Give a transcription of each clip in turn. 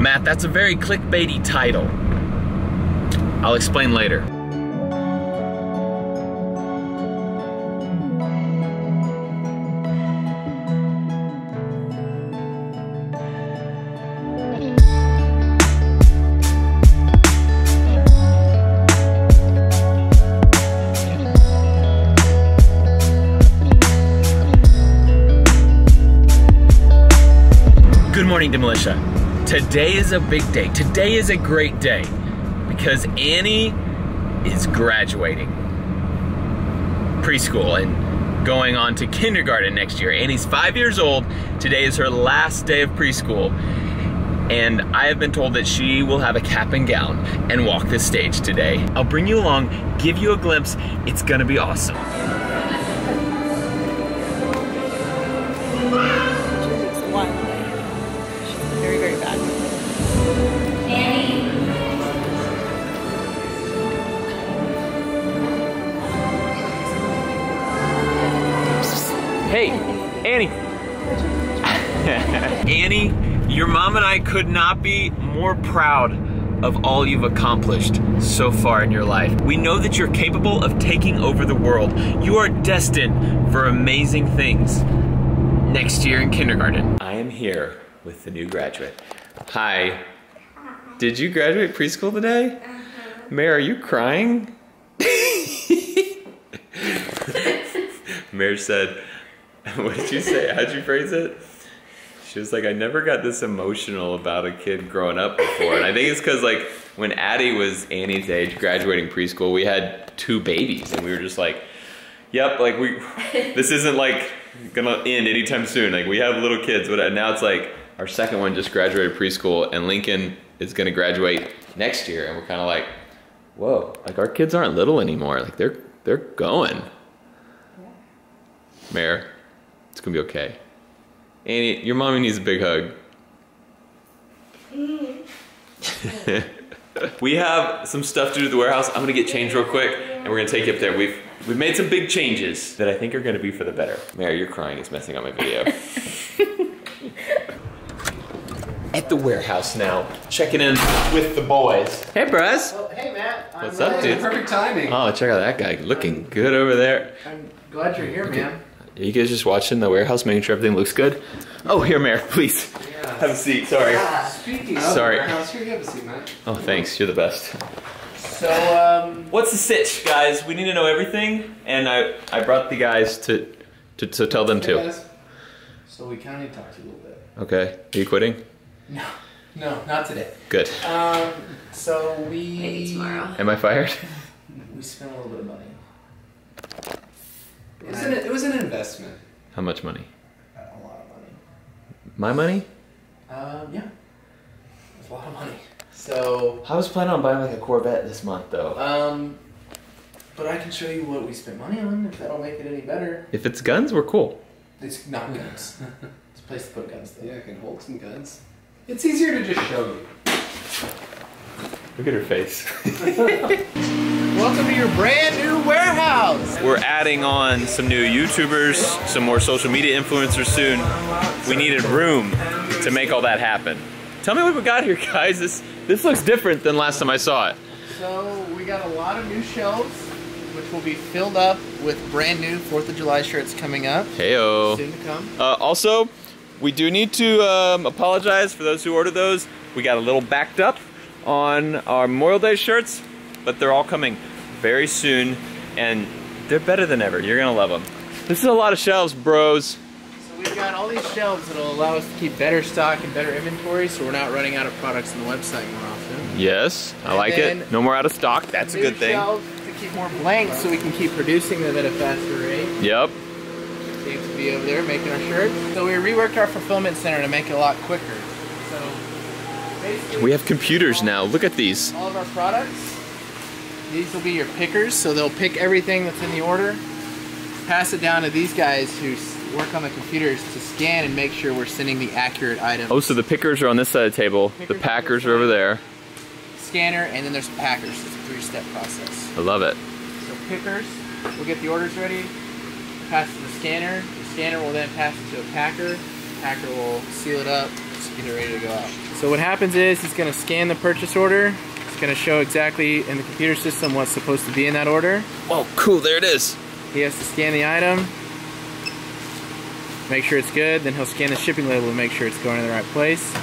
Matt, that's a very clickbaity title. I'll explain later. Good morning, Demolitia. Today is a big day. Today is a great day because Annie is graduating preschool and going on to kindergarten next year. Annie's five years old. Today is her last day of preschool. And I have been told that she will have a cap and gown and walk this stage today. I'll bring you along, give you a glimpse. It's gonna be awesome. Hey, Annie. Annie, your mom and I could not be more proud of all you've accomplished so far in your life. We know that you're capable of taking over the world. You are destined for amazing things next year in kindergarten. I am here with the new graduate. Hi. Did you graduate preschool today? Uh-huh. Mare, are you crying? Mare said, what did you say? How'd you phrase it? She was like, I never got this emotional about a kid growing up before. And I think it's because, like, when Addie was Annie's age, graduating preschool, we had two babies. And we were just like, yep, like, we, this isn't like gonna end anytime soon. Like, we have little kids. But now it's like, our second one just graduated preschool, and Lincoln is gonna graduate next year. And we're kind of like, whoa, like, our kids aren't little anymore. Like, they're, they're going. Mare, it's gonna be okay. Annie, your mommy needs a big hug. we have some stuff to do at the warehouse. I'm gonna get changed real quick, and we're gonna take you up there. We've we've made some big changes that I think are gonna be for the better. Mary, you're crying. It's messing up my video. at the warehouse now, checking in with the boys. Hey, Brez. Oh, hey Matt. I'm, What's up, dude? Perfect timing. Oh, check out that guy, looking good over there. I'm glad you're here, man. Are you guys just watching the warehouse, making sure everything looks good? Oh, here, Mare, please. Yeah. Have a seat, sorry. Speaking of Sorry. warehouse, here you have a seat, Matt. Oh, thanks, you're the best. So, um, What's the sitch, guys? We need to know everything, and I, I brought the guys to, to, to tell them hey too. guys. So we kind of need to talk to you a little bit. Okay, are you quitting? No, no, not today. Good. Um, so we Maybe tomorrow. Am I fired? we spent a little bit of money. It was, an, it was an investment. How much money? A lot of money. My money? Um, yeah. It was a lot of money. So, I was planning on buying like a Corvette this month, though. um, but I can show you what we spent money on if that'll make it any better. If it's guns, we're cool. It's not guns. it's a place to put guns, though. Yeah, I can hold some guns. It's easier to just show you. Look at her face. Welcome to your brand new warehouse. We're adding on some new YouTubers, some more social media influencers soon. We needed room to make all that happen. Tell me what we got here, guys. This this looks different than last time I saw it. So we got a lot of new shelves, which will be filled up with brand new Fourth of July shirts coming up Heyo. soon to come. Uh, also, we do need to um, apologize for those who ordered those. We got a little backed up on our Memorial Day shirts, but they're all coming very soon, and they're better than ever. You're gonna love them. This is a lot of shelves, bros. So we've got all these shelves that'll allow us to keep better stock and better inventory, so we're not running out of products on the website more often. Yes, I And like it. No more out of stock. That's a good thing. Shelves to keep more blanks, so we can keep producing them at a faster rate. Yep. Be over there making our shirts. So we reworked our fulfillment center to make it a lot quicker. So basically, We have computers now. Look at these. all of our products. These will be your pickers, so they'll pick everything that's in the order, pass it down to these guys who work on the computers to scan and make sure we're sending the accurate items. Oh, so the pickers are on this side of the table. The Pickers on packers are over there. Scanner, and then there's packers. It's a three-step process. I love it. So pickers, we'll get the orders ready, pass to the scanner. The scanner will then pass it to a packer. Packer will seal it up, just get it ready to go out. So what happens is he's gonna scan the purchase order. It's gonna show exactly in the computer system what's supposed to be in that order. Oh, cool. There it is. He has to scan the item, make sure it's good, then he'll scan the shipping label to make sure it's going to the right place.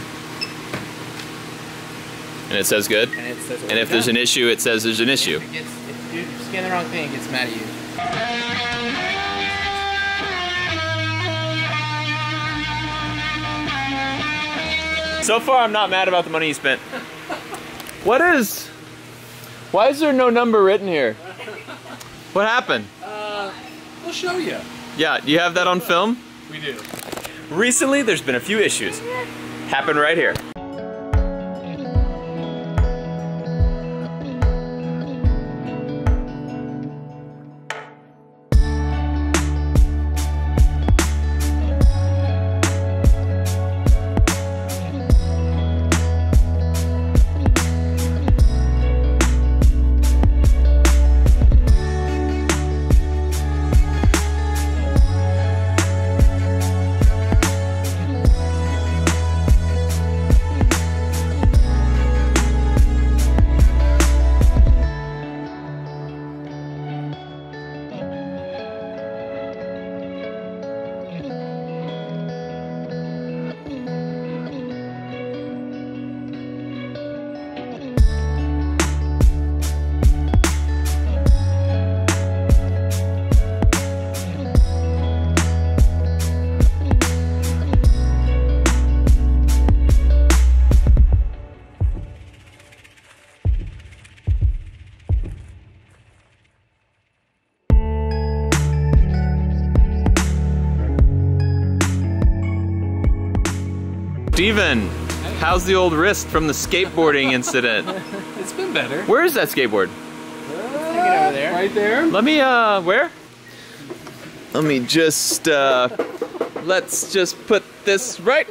And it says good. And it says And if there's an issue, it says there's an issue. If, it gets, if you scan the wrong thing, it gets mad at you. So far, I'm not mad about the money you spent. What is? Why is there no number written here? What happened? Uh, we'll show you. Yeah, do you have that on film? We do. Recently, there's been a few issues. Happened right here. Steven, how's the old wrist from the skateboarding incident? It's been better. Where is that skateboard? Take it over there. Right there. Let me, uh, where? Let me just, uh, let's just put this right.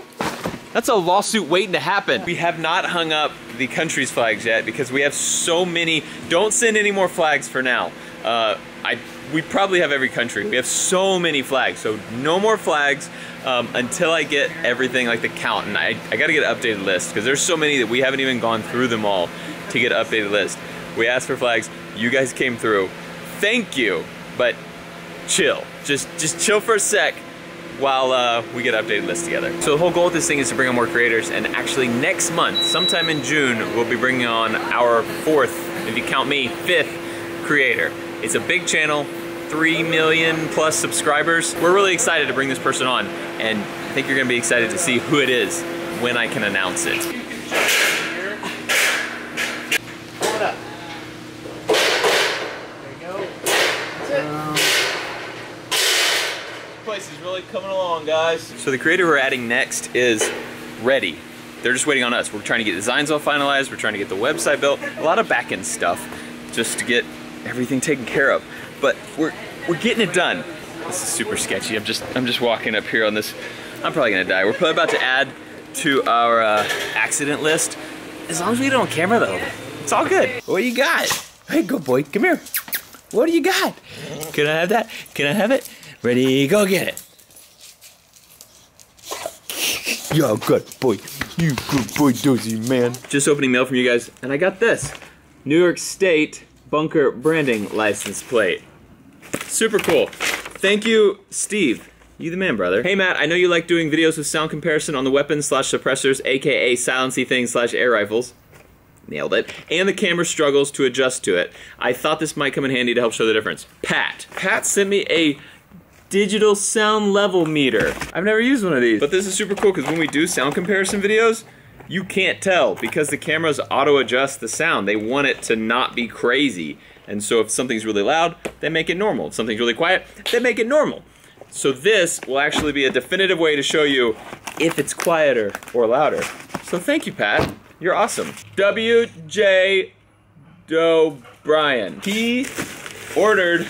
That's a lawsuit waiting to happen. We have not hung up the country's flags yet because we have so many. Don't send any more flags for now. Uh, I, we probably have every country. We have so many flags, so no more flags um, until I get everything like the count. And I, I gotta get an updated list because there's so many that we haven't even gone through them all to get an updated list. We asked for flags. You guys came through. Thank you, but chill. Just just chill for a sec while uh, we get updated list together. So the whole goal of this thing is to bring on more creators, and actually next month, sometime in June, we'll be bringing on our fourth, if you count me, fifth creator. It's a big channel, three million plus subscribers. We're really excited to bring this person on, and I think you're gonna be excited to see who it is when I can announce it. Place is really coming along, guys. So the creator we're adding next is ready. They're just waiting on us. We're trying to get designs all finalized. We're trying to get the website built. A lot of back end stuff just to get everything taken care of. But we're we're getting it done. This is super sketchy. I'm just I'm just walking up here on this. I'm probably gonna die. We're probably about to add to our uh, accident list. As long as we get it on camera though, it's all good. What do you got? Hey, good boy, come here. What do you got? Can I have that? Can I have it? Ready, go get it. Yo, good boy. You good boy, Dozy, man. Just opening mail from you guys, and I got this. New York State bunker branding license plate. Super cool. Thank you, Steve. You the man, brother. Hey, Matt, I know you like doing videos with sound comparison on the weapons slash suppressors, aka silency things slash air rifles. Nailed it. And the camera struggles to adjust to it. I thought this might come in handy to help show the difference. Pat. Pat sent me a digital sound level meter. I've never used one of these. But this is super cool because when we do sound comparison videos, you can't tell because the cameras auto adjust the sound. They want it to not be crazy. And so if something's really loud, they make it normal. If something's really quiet, they make it normal. So this will actually be a definitive way to show you if it's quieter or louder. So thank you, Pat. You're awesome. W.J. O'Brien. He ordered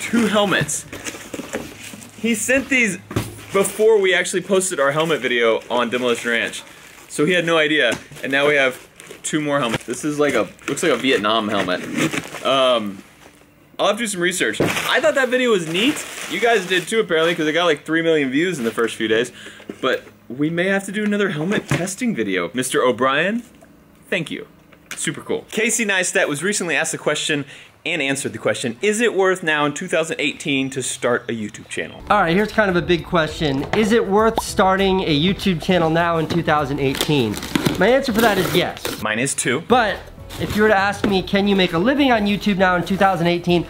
two helmets. He sent these before we actually posted our helmet video on Demolition Ranch. So he had no idea, and now we have two more helmets. This is like a, looks like a Vietnam helmet. Um, I'll have to do some research. I thought that video was neat. You guys did too, apparently, because it got like 3 million views in the first few days. But we may have to do another helmet testing video. Mr. O'Brien, thank you. Super cool. Casey Neistat was recently asked a question and answered the question, is it worth now in 2018 to start a YouTube channel? All right, here's kind of a big question. Is it worth starting a YouTube channel now in 2018? My answer for that is yes. Mine is too. But if you were to ask me, can you make a living on YouTube now in 2018?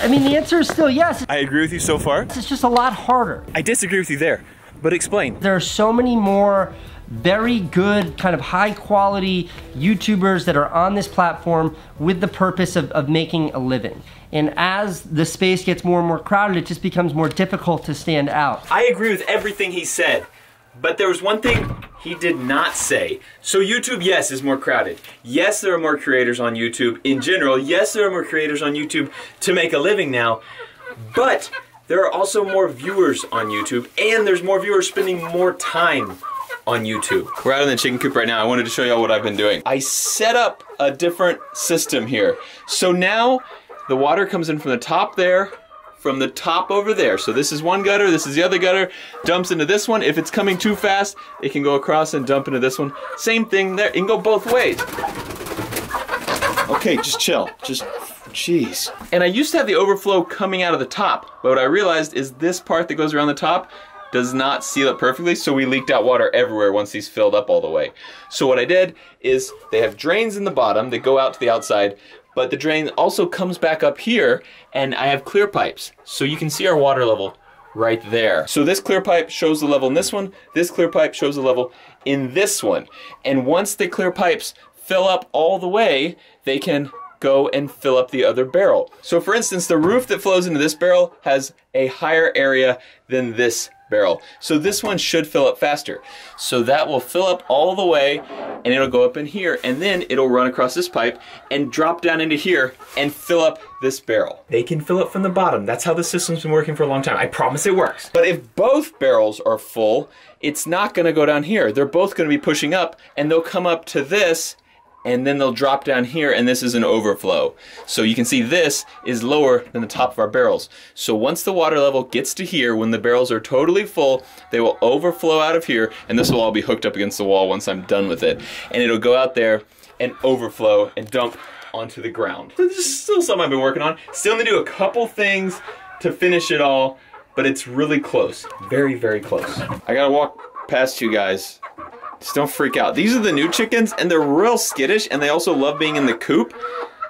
I mean, the answer is still yes. I agree with you so far. It's just a lot harder. I disagree with you there, but explain. There are so many more very good, kind of high quality YouTubers that are on this platform with the purpose of, of making a living. And as the space gets more and more crowded, it just becomes more difficult to stand out. I agree with everything he said, but there was one thing he did not say. So YouTube, yes, is more crowded. Yes, there are more creators on YouTube in general. Yes, there are more creators on YouTube to make a living now, but there are also more viewers on YouTube, and there's more viewers spending more time on YouTube. We're out in the chicken coop right now. I wanted to show y'all what I've been doing. I set up a different system here. So now the water comes in from the top there, from the top over there. So this is one gutter, this is the other gutter, dumps into this one. If it's coming too fast, it can go across and dump into this one. Same thing there, it can go both ways. Okay, just chill, just jeez. And I used to have the overflow coming out of the top, but what I realized is this part that goes around the top does not seal it perfectly, so we leaked out water everywhere once these filled up all the way. So what I did is they have drains in the bottom that go out to the outside, but the drain also comes back up here, and I have clear pipes. So you can see our water level right there. So this clear pipe shows the level in this one, this clear pipe shows the level in this one. And once the clear pipes fill up all the way, they can go and fill up the other barrel. So for instance, the roof that flows into this barrel has a higher area than this barrel. So this one should fill up faster. So that will fill up all the way and it'll go up in here and then it'll run across this pipe and drop down into here and fill up this barrel. They can fill it from the bottom. That's how the system's been working for a long time. I promise it works. But if both barrels are full, it's not gonna go down here. They're both gonna be pushing up and they'll come up to this and then they'll drop down here and this is an overflow. So you can see this is lower than the top of our barrels. So once the water level gets to here, when the barrels are totally full, they will overflow out of here and this will all be hooked up against the wall once I'm done with it. And it'll go out there and overflow and dump onto the ground. This is still something I've been working on. Still need to do a couple things to finish it all, but it's really close. Very, very close. I gotta walk past you guys just don't freak out. These are the new chickens, and they're real skittish, and they also love being in the coop.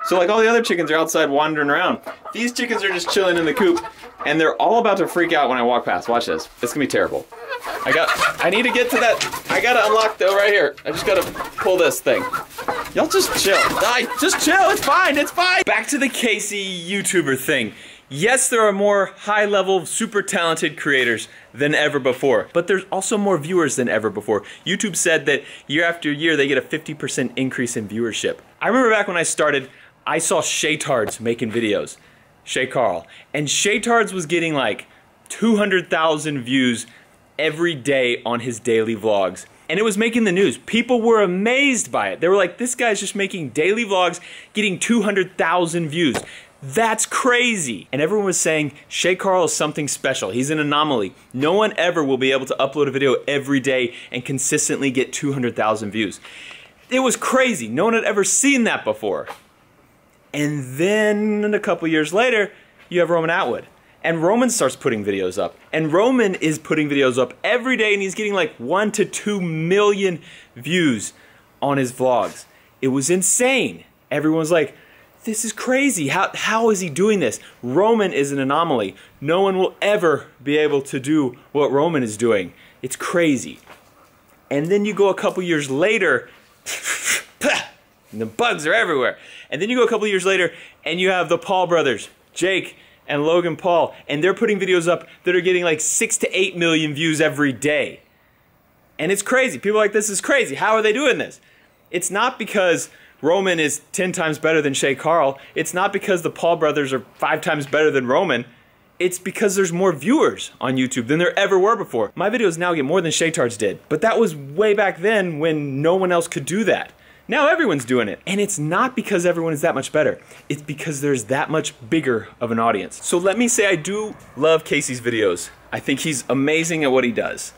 So like all the other chickens are outside wandering around. These chickens are just chilling in the coop, and they're all about to freak out when I walk past. Watch this. It's gonna be terrible. I got, I need to get to that. I gotta unlock though right here. I just gotta pull this thing. Y'all just chill. I, just chill, it's fine, it's fine. Back to the Casey YouTuber thing. Yes, there are more high level, super talented creators than ever before, but there's also more viewers than ever before. YouTube said that year after year they get a 50% increase in viewership. I remember back when I started, I saw Shaytards making videos, Shay Carl, and Shaytards was getting like 200,000 views every day on his daily vlogs. And it was making the news. People were amazed by it. They were like, this guy's just making daily vlogs, getting 200,000 views. That's crazy. And everyone was saying Shay Carl is something special. He's an anomaly. No one ever will be able to upload a video every day and consistently get 200,000 views. It was crazy. No one had ever seen that before. And then a couple years later, you have Roman Atwood. And Roman starts putting videos up. And Roman is putting videos up every day and he's getting like one to two million views on his vlogs. It was insane. Everyone's like, this is crazy. How, how is he doing this? Roman is an anomaly. No one will ever be able to do what Roman is doing. It's crazy. And then you go a couple years later, and the bugs are everywhere. And then you go a couple years later, and you have the Paul brothers, Jake and Logan Paul, and they're putting videos up that are getting like six to eight million views every day. And it's crazy. People like, this is crazy. How are they doing this? It's not because Roman is 10 times better than Shay Carl. It's not because the Paul brothers are five times better than Roman. It's because there's more viewers on YouTube than there ever were before. My videos now get more than Shaytards did, but that was way back then when no one else could do that. Now everyone's doing it. And it's not because everyone is that much better. It's because there's that much bigger of an audience. So let me say I do love Casey's videos. I think he's amazing at what he does.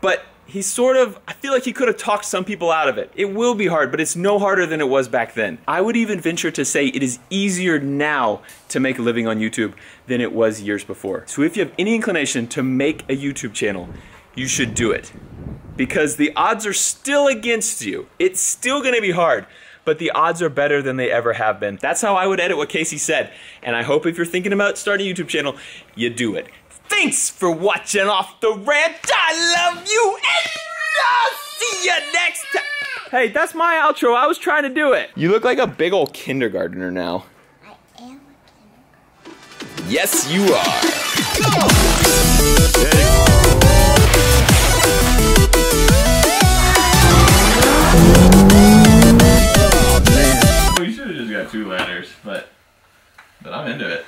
but he sort of, I feel like he could have talked some people out of it. It will be hard, but it's no harder than it was back then. I would even venture to say it is easier now to make a living on YouTube than it was years before. So if you have any inclination to make a YouTube channel, you should do it. Because the odds are still against you. It's still gonna be hard, but the odds are better than they ever have been. That's how I would edit what Casey said. And I hope if you're thinking about starting a YouTube channel, you do it. Thanks for watching Off the Ranch. I love you, and I'll see you next time. Hey, that's my outro. I was trying to do it. You look like a big old kindergartner now. I am Yes, you are. We should have just got two ladders, but but I'm into it.